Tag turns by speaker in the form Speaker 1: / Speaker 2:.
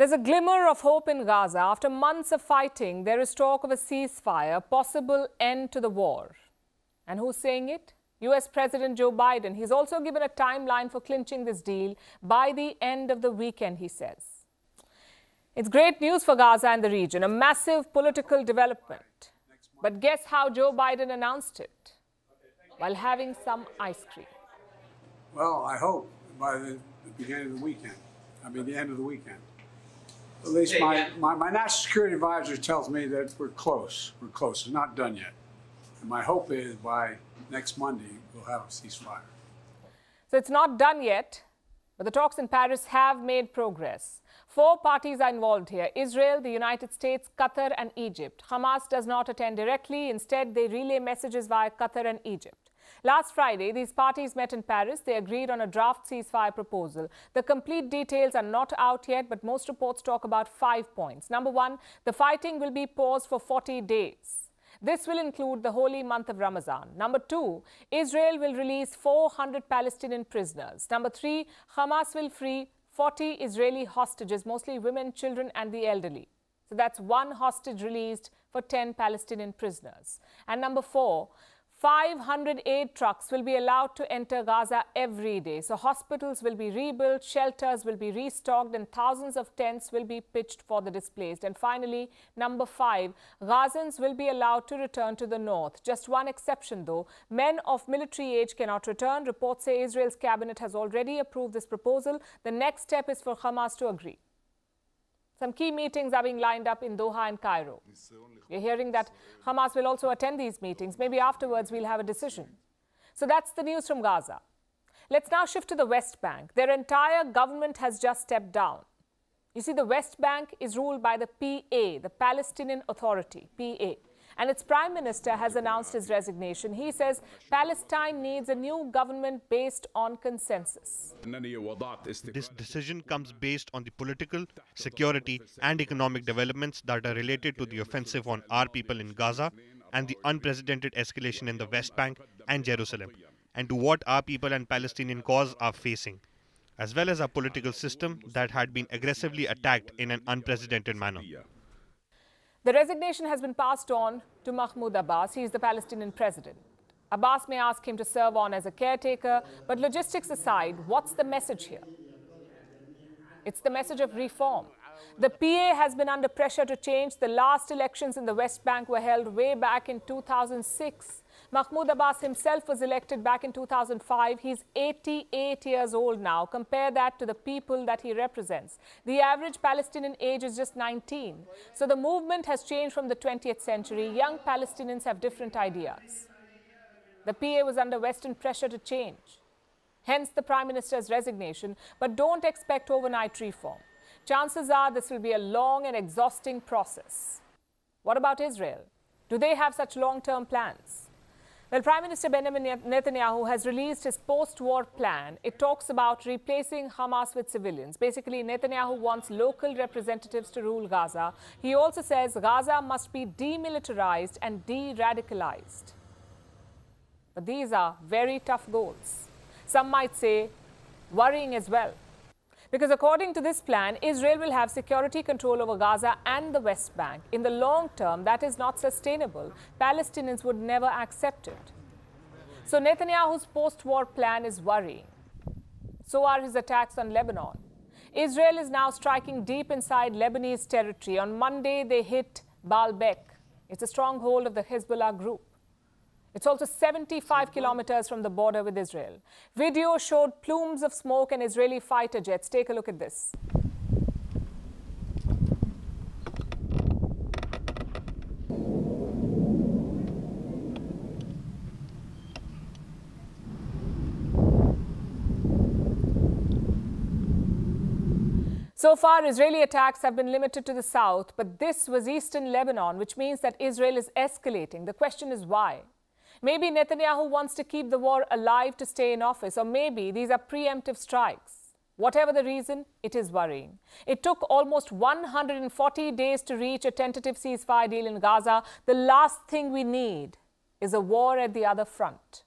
Speaker 1: There's a glimmer of hope in Gaza. After months of fighting, there is talk of a ceasefire, a possible end to the war. And who's saying it? US President Joe Biden. He's also given a timeline for clinching this deal by the end of the weekend, he says. It's great news for Gaza and the region, a massive political development. But guess how Joe Biden announced it? While having some ice cream.
Speaker 2: Well, I hope by the, beginning of the weekend. I mean, the end of the weekend. At least my, my, my national security advisor tells me that we're close. We're close. It's not done yet. And my hope is by next Monday, we'll have a ceasefire.
Speaker 1: So it's not done yet, but the talks in Paris have made progress. Four parties are involved here Israel, the United States, Qatar, and Egypt. Hamas does not attend directly. Instead, they relay messages via Qatar and Egypt. Last Friday, these parties met in Paris. They agreed on a draft ceasefire proposal. The complete details are not out yet, but most reports talk about five points. Number one, the fighting will be paused for 40 days. This will include the holy month of Ramadan. Number two, Israel will release 400 Palestinian prisoners. Number three, Hamas will free 40 Israeli hostages, mostly women, children, and the elderly. So that's one hostage released for 10 Palestinian prisoners. And number four, 500 aid trucks will be allowed to enter Gaza every day. So hospitals will be rebuilt, shelters will be restocked, and thousands of tents will be pitched for the displaced. And finally, number five, Gazans will be allowed to return to the north. Just one exception, though. Men of military age cannot return. Reports say Israel's cabinet has already approved this proposal. The next step is for Hamas to agree. Some key meetings are being lined up in Doha and Cairo. We're hearing that Hamas will also attend these meetings. Maybe afterwards we'll have a decision. So that's the news from Gaza. Let's now shift to the West Bank. Their entire government has just stepped down. You see, the West Bank is ruled by the PA, the Palestinian Authority, PA and its prime minister has announced his resignation. He says Palestine needs a new government based on consensus.
Speaker 3: This decision comes based on the political, security, and economic developments that are related to the offensive on our people in Gaza and the unprecedented escalation in the West Bank and Jerusalem, and to what our people and Palestinian cause are facing as well as our political system that had been aggressively attacked in an unprecedented manner.
Speaker 1: The resignation has been passed on to Mahmoud Abbas. He is the Palestinian president. Abbas may ask him to serve on as a caretaker, but logistics aside, what's the message here? It's the message of reform. The PA has been under pressure to change. The last elections in the West Bank were held way back in 2006. Mahmoud Abbas himself was elected back in 2005. He's 88 years old now. Compare that to the people that he represents. The average Palestinian age is just 19. So the movement has changed from the 20th century. Young Palestinians have different ideas. The PA was under Western pressure to change. Hence the Prime Minister's resignation. But don't expect overnight reform. Chances are this will be a long and exhausting process. What about Israel? Do they have such long term plans? Well, Prime Minister Benjamin Netanyahu has released his post-war plan. It talks about replacing Hamas with civilians. Basically, Netanyahu wants local representatives to rule Gaza. He also says Gaza must be demilitarized and de-radicalized. But these are very tough goals. Some might say worrying as well. Because according to this plan, Israel will have security control over Gaza and the West Bank. In the long term, that is not sustainable. Palestinians would never accept it. So Netanyahu's post-war plan is worrying. So are his attacks on Lebanon. Israel is now striking deep inside Lebanese territory. On Monday, they hit Baalbek. It's a stronghold of the Hezbollah group. It's also 75 kilometers from the border with Israel. Video showed plumes of smoke and Israeli fighter jets. Take a look at this. So far, Israeli attacks have been limited to the south, but this was eastern Lebanon, which means that Israel is escalating. The question is why? Maybe Netanyahu wants to keep the war alive to stay in office, or maybe these are preemptive strikes. Whatever the reason, it is worrying. It took almost 140 days to reach a tentative ceasefire deal in Gaza. The last thing we need is a war at the other front.